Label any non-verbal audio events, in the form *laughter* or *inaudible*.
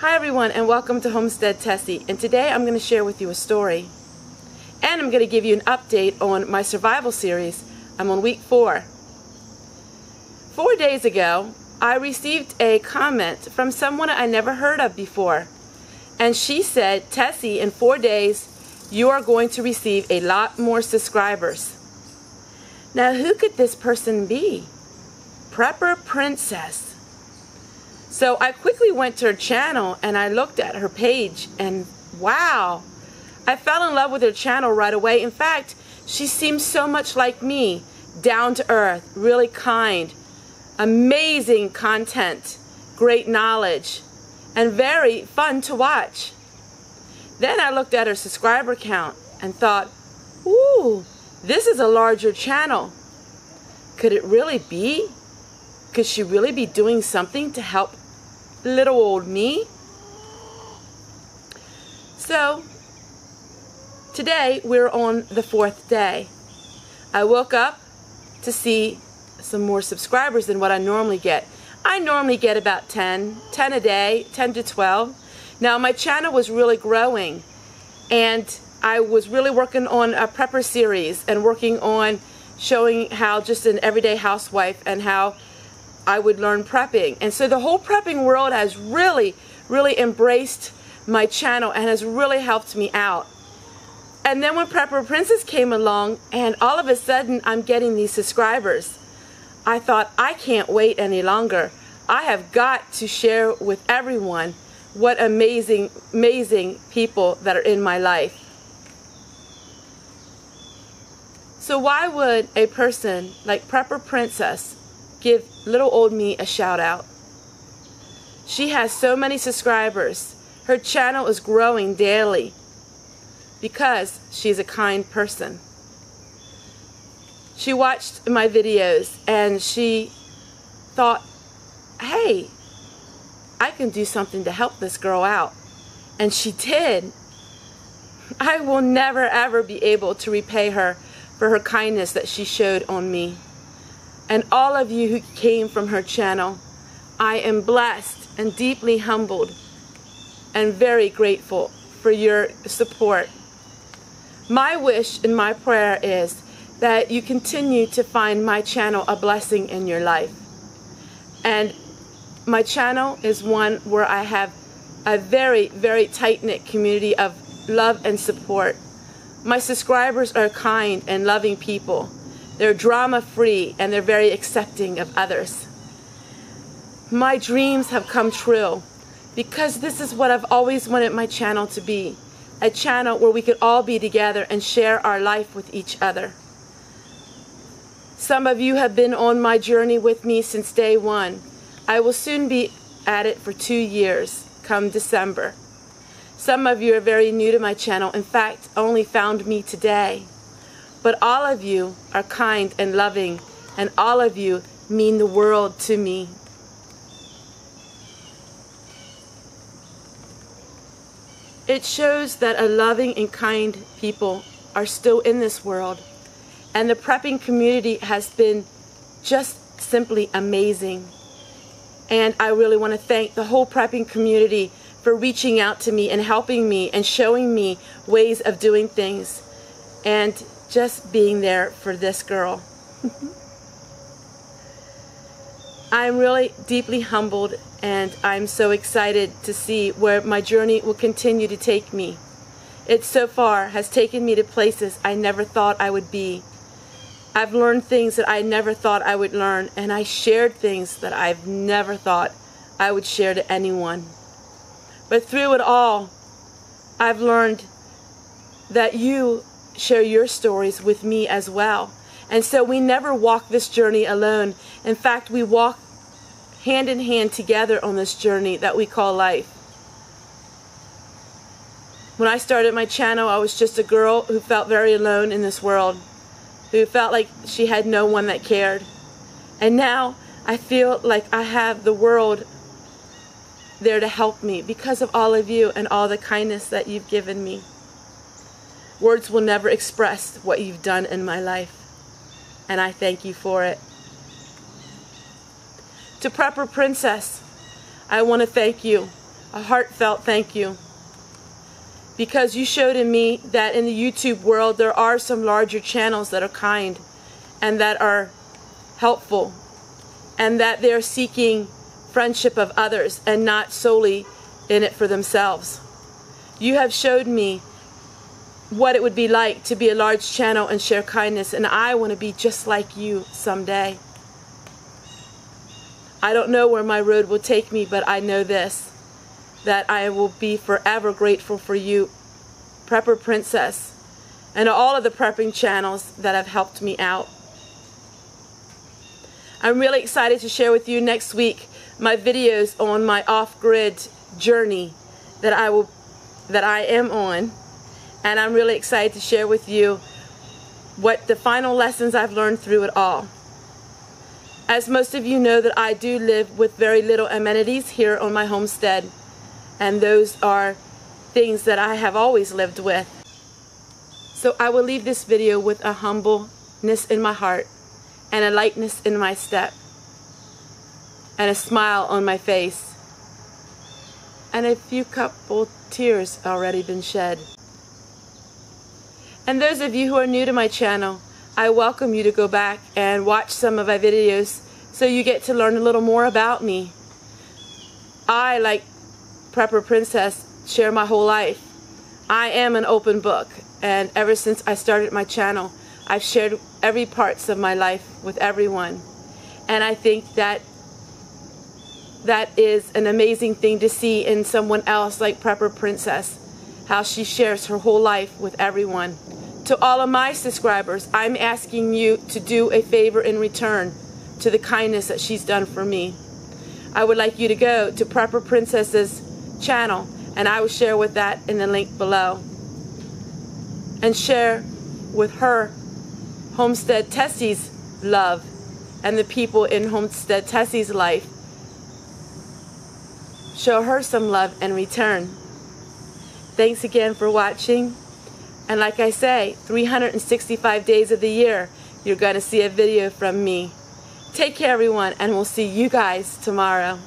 Hi everyone and welcome to Homestead Tessie and today I'm going to share with you a story and I'm going to give you an update on my survival series. I'm on week four. Four days ago I received a comment from someone I never heard of before and she said Tessie in four days you are going to receive a lot more subscribers. Now who could this person be? Prepper Princess. So I quickly went to her channel and I looked at her page and wow, I fell in love with her channel right away. In fact, she seems so much like me, down to earth, really kind, amazing content, great knowledge, and very fun to watch. Then I looked at her subscriber count and thought, ooh, this is a larger channel. Could it really be? Could she really be doing something to help little old me? So, today we're on the fourth day. I woke up to see some more subscribers than what I normally get. I normally get about 10, 10 a day, 10 to 12. Now my channel was really growing and I was really working on a prepper series and working on showing how just an everyday housewife and how I would learn prepping. And so the whole prepping world has really, really embraced my channel and has really helped me out. And then when Prepper Princess came along and all of a sudden I'm getting these subscribers, I thought I can't wait any longer. I have got to share with everyone what amazing, amazing people that are in my life. So why would a person like Prepper Princess give little old me a shout out? She has so many subscribers. Her channel is growing daily because she's a kind person. She watched my videos and she thought, hey, I can do something to help this girl out. And she did. I will never ever be able to repay her for her kindness that she showed on me. And all of you who came from her channel, I am blessed and deeply humbled and very grateful for your support. My wish and my prayer is that you continue to find my channel a blessing in your life. And my channel is one where I have a very, very tight-knit community of love and support. My subscribers are kind and loving people. They're drama-free and they're very accepting of others. My dreams have come true because this is what I've always wanted my channel to be. A channel where we could all be together and share our life with each other. Some of you have been on my journey with me since day one. I will soon be at it for two years, come December. Some of you are very new to my channel, in fact, only found me today. But all of you are kind and loving, and all of you mean the world to me. It shows that a loving and kind people are still in this world. And the prepping community has been just simply amazing. And I really want to thank the whole prepping community for reaching out to me and helping me and showing me ways of doing things and just being there for this girl. *laughs* I'm really deeply humbled and I'm so excited to see where my journey will continue to take me. It so far has taken me to places I never thought I would be. I've learned things that I never thought I would learn, and I shared things that I've never thought I would share to anyone. But through it all, I've learned that you share your stories with me as well. And so we never walk this journey alone. In fact, we walk hand in hand together on this journey that we call life. When I started my channel, I was just a girl who felt very alone in this world who felt like she had no one that cared. And now I feel like I have the world there to help me because of all of you and all the kindness that you've given me. Words will never express what you've done in my life, and I thank you for it. To Prepper Princess, I want to thank you a heartfelt thank you. Because you showed in me that in the YouTube world there are some larger channels that are kind and that are helpful and that they're seeking friendship of others and not solely in it for themselves. You have showed me what it would be like to be a large channel and share kindness, and I want to be just like you someday. I don't know where my road will take me, but I know this that I will be forever grateful for you, Prepper Princess, and all of the prepping channels that have helped me out. I'm really excited to share with you next week my videos on my off-grid journey that I will that I am on and I'm really excited to share with you what the final lessons I've learned through it all. As most of you know that I do live with very little amenities here on my homestead and those are things that I have always lived with. So I will leave this video with a humbleness in my heart and a lightness in my step and a smile on my face and a few couple tears already been shed. And those of you who are new to my channel, I welcome you to go back and watch some of my videos so you get to learn a little more about me. I, like Prepper Princess, share my whole life. I am an open book and ever since I started my channel, I've shared every parts of my life with everyone. And I think that that is an amazing thing to see in someone else like Prepper Princess, how she shares her whole life with everyone. To all of my subscribers, I'm asking you to do a favor in return to the kindness that she's done for me. I would like you to go to Prepper Princess's channel and I will share with that in the link below. And share with her Homestead Tessie's love and the people in Homestead Tessie's life. Show her some love in return. Thanks again for watching. And like I say, 365 days of the year, you're going to see a video from me. Take care, everyone, and we'll see you guys tomorrow.